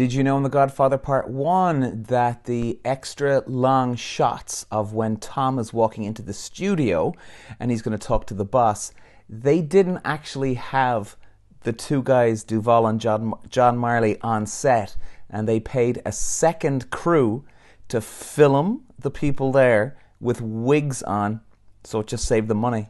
Did you know in The Godfather Part 1 that the extra long shots of when Tom is walking into the studio and he's going to talk to the boss, they didn't actually have the two guys, Duvall and John, John Marley, on set, and they paid a second crew to film the people there with wigs on, so it just saved them money.